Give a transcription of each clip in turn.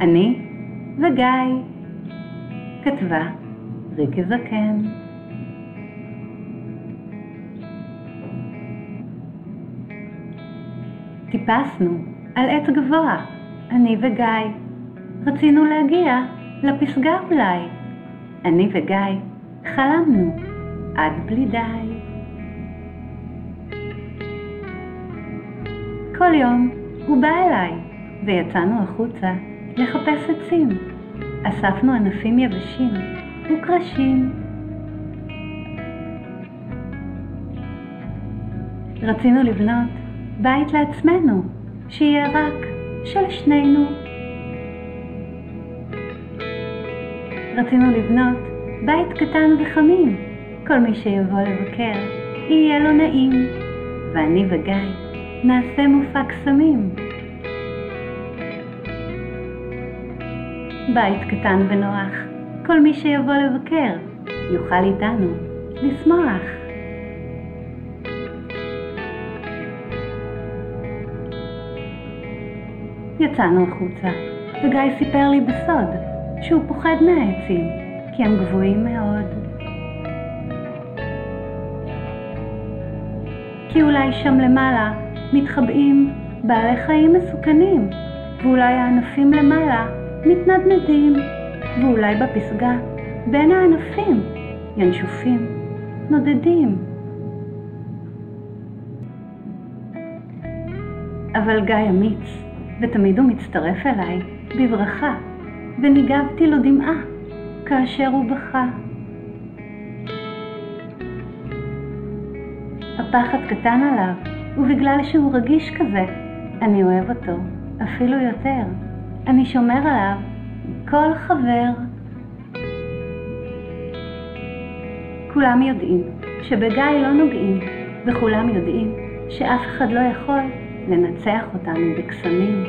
אני וגיא. כתבה ריקי זקן. טיפסנו על עץ גבוה, אני וגיא. רצינו להגיע לפסגה אולי. אני וגיא חלמנו עד בלי די. כל יום הוא בא אליי, ויצאנו החוצה לחפש עצים. אספנו ענפים יבשים וקרשים. רצינו לבנות בית לעצמנו, שיהיה רק של שנינו. רצינו לבנות בית קטן וחמים, כל מי שיבוא לבקר יהיה לו נעים, ואני וגיא נעשה מופע קסמים. בית קטן ונוח, כל מי שיבוא לבקר יוכל איתנו לשמוח. יצאנו החוצה, וגיא סיפר לי בסוד שהוא פוחד מהעצים, כי הם גבוהים מאוד. כי אולי שם למעלה מתחבאים בעלי חיים מסוכנים, ואולי הענפים למעלה מתנדנדים, ואולי בפסגה בין הענפים ינשופים נודדים. אבל גיא אמיץ, ותמיד הוא מצטרף אליי בברכה, וניגבתי לו דמעה כאשר הוא בכה. הפחד קטן עליו, ובגלל שהוא רגיש כזה, אני אוהב אותו אפילו יותר. אני שומר עליו כל חבר. כולם יודעים שבגיא לא נוגעים, וכולם יודעים שאף אחד לא יכול לנצח אותנו בקסמים.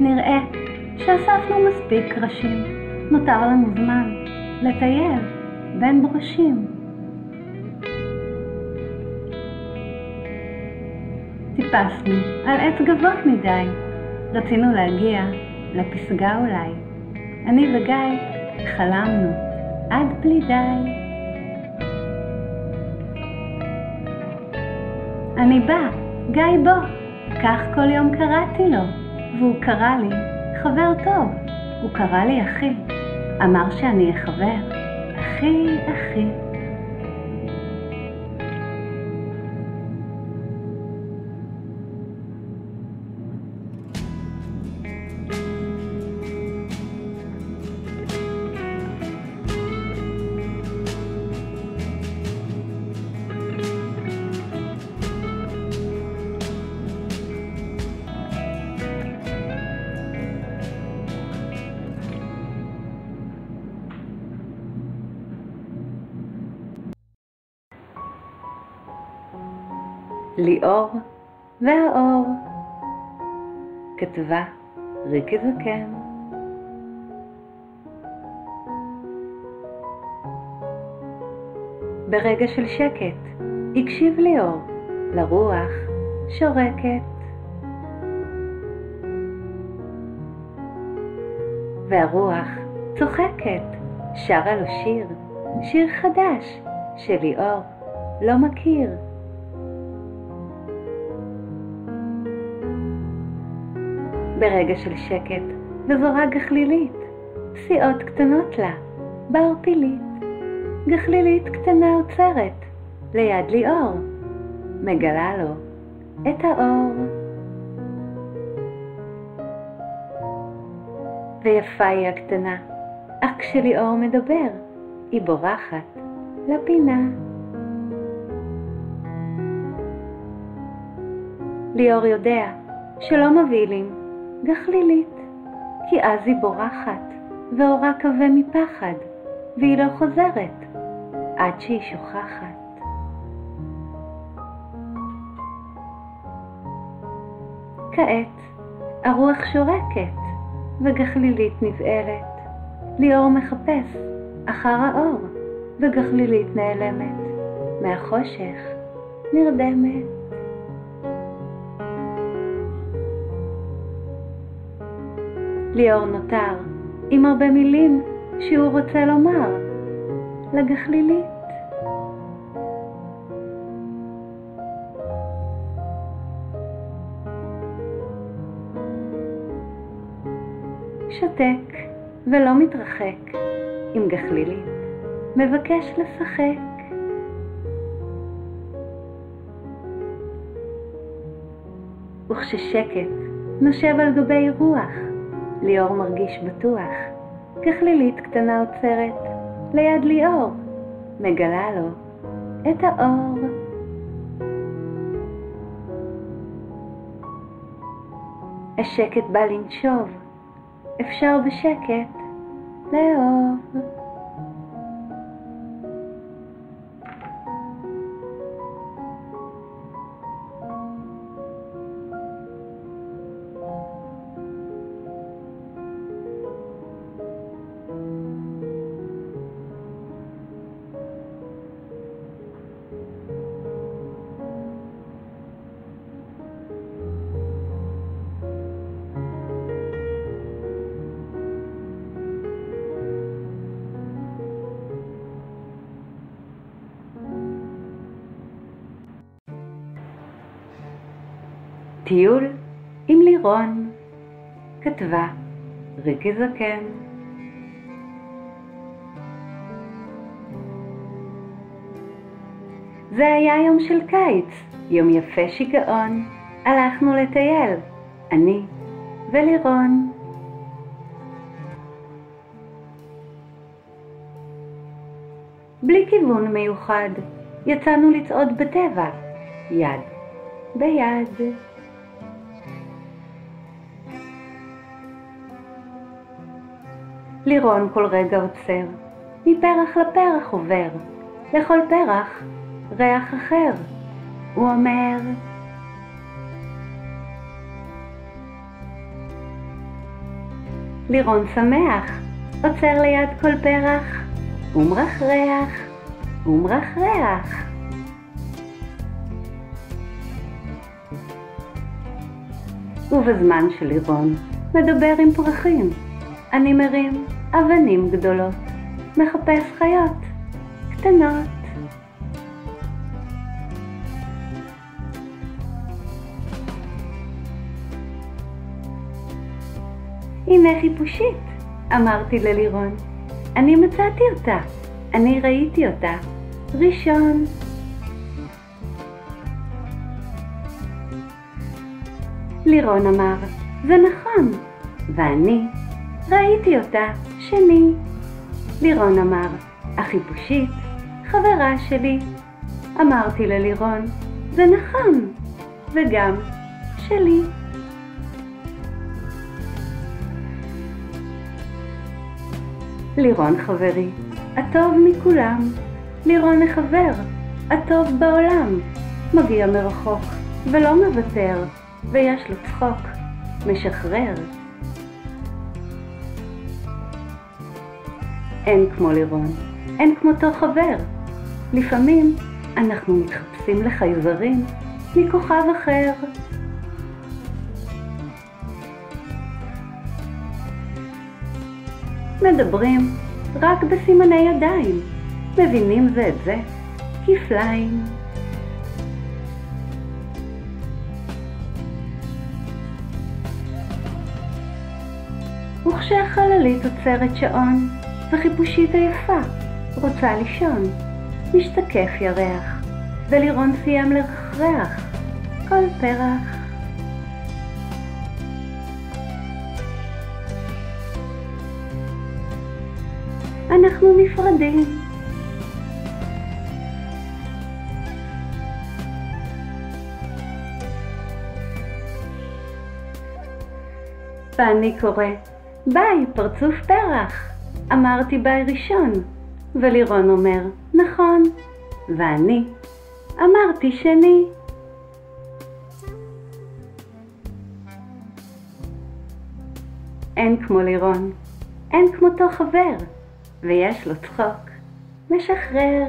נראה שאספנו מספיק קרשים, נותר לנו זמן לטייל בין ברושים. טיפסנו על עץ גבוה מדי, רצינו להגיע לפסגה אולי. אני וגיא חלמנו עד בלי די. אני בא, גיא בוא, כך כל יום קראתי לו, והוא קרא לי חבר טוב, הוא קרא לי אחי, אמר שאני אהיה חבר, אחי, אחי. ליאור והאור. כתבה ריקי זקן. ברגע של שקט הקשיב ליאור לרוח שורקת. והרוח צוחקת, שרה לו שיר, שיר חדש שליאור לא מכיר. ברגע של שקט, וזורה גחלילית, פסיעות קטנות לה, בערפילית. גחלילית קטנה עוצרת, ליד ליאור, מגלה לו את האור. ויפה היא הקטנה, אך כשליאור מדבר, היא בורחת לפינה. ליאור יודע שלא מבהילים גחלילית, כי אז היא בורחת, ואורה כבה מפחד, והיא לא חוזרת, עד שהיא שוכחת. כעת הרוח שורקת, וגחלילית נבעלת. ליאור מחפש אחר האור, וגחלילית נעלמת. מהחושך נרדמת. ליאור נותר עם הרבה מילים שהוא רוצה לומר לגחלילית. שותק ולא מתרחק עם גחלילית, מבקש לשחק. וכששקט נושב על גבי רוח, ליאור מרגיש בטוח. ככלילית קטנה עוצרת ליד ליאור, מגלה לו את האור. השקט בא לנשוב, אפשר בשקט לאהוב. טיול עם לירון, כתבה ריקי זקן. זה היה יום של קיץ, יום יפה שיגעון, הלכנו לטייל, אני ולירון. בלי כיוון מיוחד, יצאנו לצעוד בטבע, יד ביד. לירון כל רגע עוצר, מפרח לפרח עובר, לכל פרח ריח אחר. הוא אומר, לירון שמח, עוצר ליד כל פרח, ומרחרח, ומרחרח. ובזמן שלירון מדבר עם פרחים, אני מרים אבנים גדולות, מחפש חיות קטנות. הנה חיפושית, אמרתי ללירון. אני מצאתי אותה, אני ראיתי אותה. ראשון. לירון אמר, זה נכון, ואני ראיתי אותה, שני. לירון אמר, החיפושית, חברה שלי. אמרתי ללירון, זה נכון, וגם שלי. לירון חברי, הטוב מכולם. לירון החבר, הטוב בעולם. מגיע מרחוק ולא מוותר, ויש לו צחוק, משחרר. אין כמו לירון, אין כמותו חבר. לפעמים אנחנו מתחפשים לחייזרים מכוכב אחר. מדברים רק בסימני ידיים, מבינים זה את זה כפליים. וכשהחללית עוצרת שעון, וחיפושית היפה רוצה לישון, משתקף ירח, ולירון סיים לרחרח כל פרח. אנחנו נפרדים. ואני קורא, ביי, פרצוף פרח. אמרתי ביי ראשון, ולירון אומר, נכון, ואני אמרתי שני. אין כמו לירון, אין כמותו חבר. ויש לו צחוק משחרר.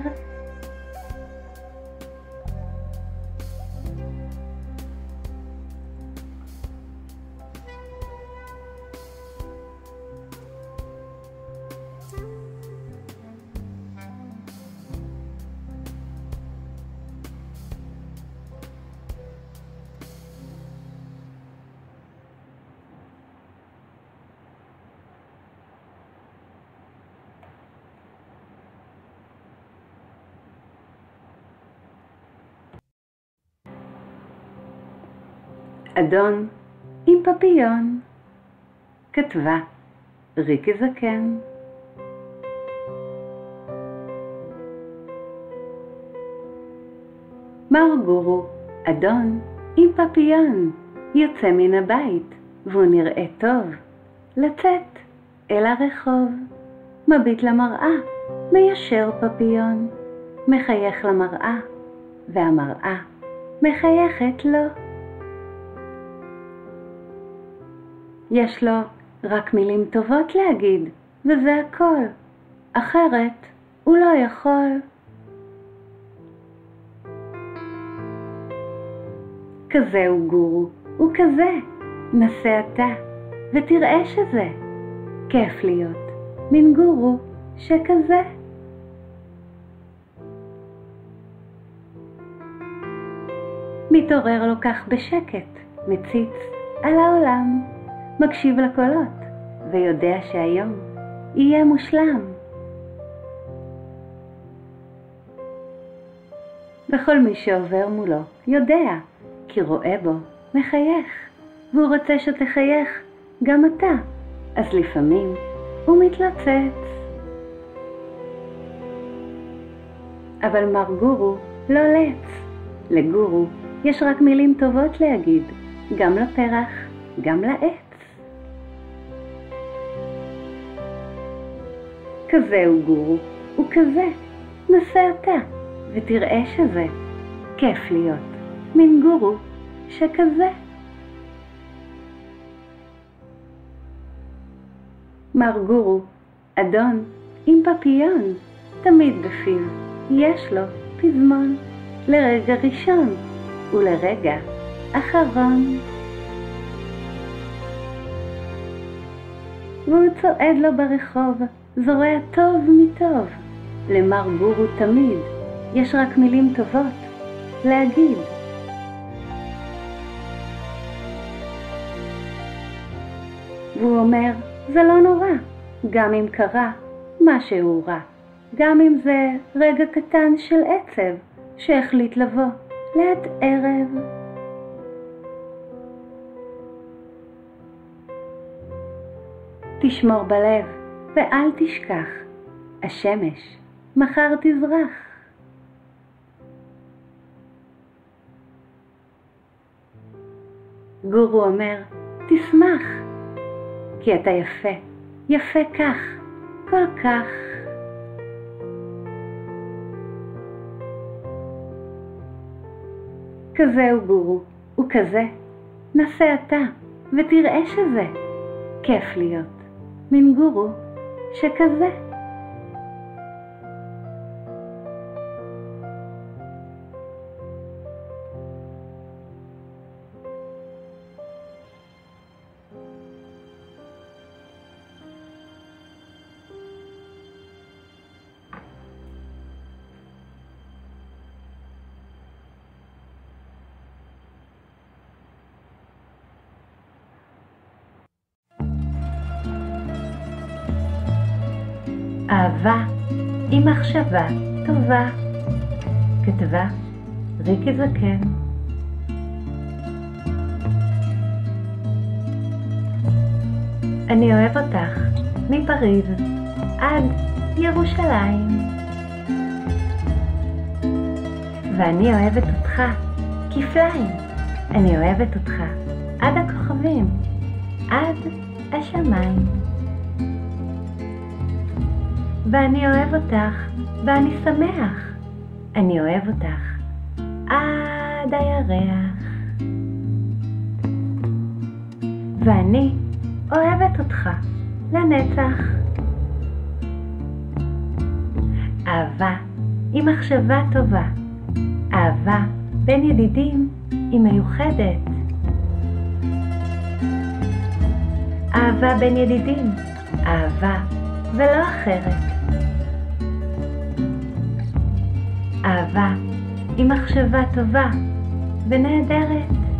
אדון עם פפיון. כתבה ריקי זקן. מר גורו, אדון עם פפיון, יוצא מן הבית, והוא נראה טוב. לצאת אל הרחוב, מביט למראה, מיישר פפיון, מחייך למראה, והמראה מחייכת לו. יש לו רק מילים טובות להגיד, וזה הכל. אחרת הוא לא יכול. כזה הוא גורו, הוא כזה. נסה אתה, ותראה שזה. כיף להיות מין גורו שכזה. מתעורר לו כך בשקט, מציץ על העולם, מקשיב לקולות, ויודע שהיום יהיה מושלם. וכל מי שעובר מולו יודע, כי רואה בו מחייך, והוא רוצה שתחייך גם אתה, אז לפעמים הוא מתלוצץ. אבל מר גורו לא לץ. לגורו יש רק מילים טובות להגיד, גם לפרח, גם לעץ. כזה הוא גורו, הוא כזה. נסה אתה, ותראה שזה כיף להיות מין גורו שכזה. מר גורו, אדון עם פפיון, תמיד בפיו יש לו פזמון לרגע ראשון ולרגע אחרון. והוא צועד לו ברחוב, זורע טוב מטוב. למר גורו תמיד יש רק מילים טובות להגיד. והוא אומר, זה לא נורא, גם אם קרה משהו רע, גם אם זה רגע קטן של עצב שהחליט לבוא לעת ערב. תשמור בלב ואל תשכח, השמש מחר תזרח. גורו אומר, תשמח, כי אתה יפה, יפה כך, כל כך. כזה הוא גורו, הוא כזה. נסה אתה, ותראה שזה כיף להיות מין גורו שכזה. אהבה היא מחשבה טובה. כתבה ריקי זקן. אני אוהב אותך מפריז עד ירושלים. ואני אוהבת אותך כפליים. אני אוהבת אותך עד הכוכבים, עד השמיים. ואני אוהב אותך, ואני שמח. אני אוהב אותך עד הירח. ואני אוהבת אותך לנצח. אהבה היא מחשבה טובה. אהבה בין ידידים היא מיוחדת. אהבה בין ידידים, אהבה ולא אחרת. אהבה היא מחשבה טובה ונהדרת.